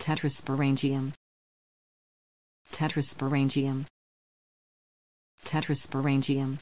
Tetrasporangium. Tetrasporangium. Tetrasporangium.